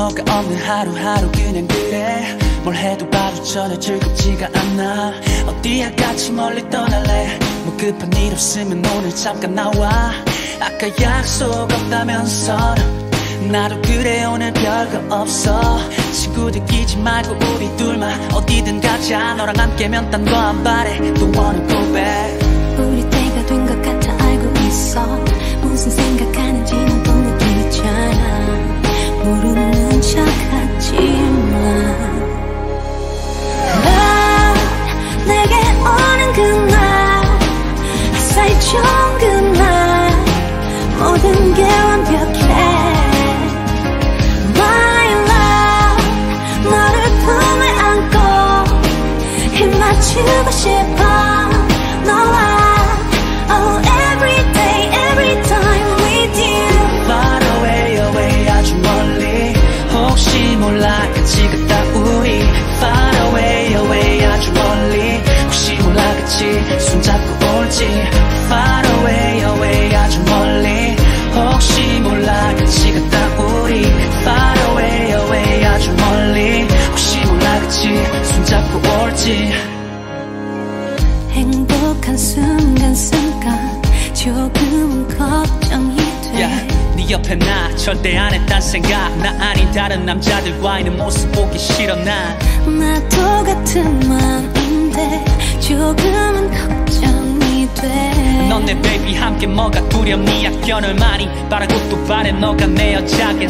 뭐가 없는 하루하루 그냥 그래. 뭘 해도 바로 전혀 즐겁지가 않아. 어디야 같이 멀리 떠날래? 뭐 급한 일 없으면 오늘 잠깐 나와. 아까 약속 없다면서. 나도 그래 오늘 별거 없어. 친구들 끼지 말고 우리 둘만 어디든 가자. 너랑 함께면 딴 거 안 바래. Don't wanna 우리 때가 된 것 같아 알고 있어. 무슨 생각하는지 너 맞추고 싶어 너와 Oh every day every time with you Far away away 아주 멀리 혹시 몰라 같이 갔다 우리 Far away away 아주 멀리 혹시 몰라 같이 손잡고 올지 Far away away 아주 멀리 혹시 몰라 같이 갔다 우리 Far away away 아주 멀리 혹시 몰라 같이 손잡고 올지 순간순간 조금은 걱정이 돼. yeah, 네 옆에 나 절대 안 했단 생각. 나 아닌 다른 남자들과 있는 모습 보기 싫어 난 나도 같은 마음인데 조금은 걱정이 돼. 넌내 베이비 함께 뭐가 두렵니? 약견을 많이. 바라고 또 바래. 너가 내 여자겠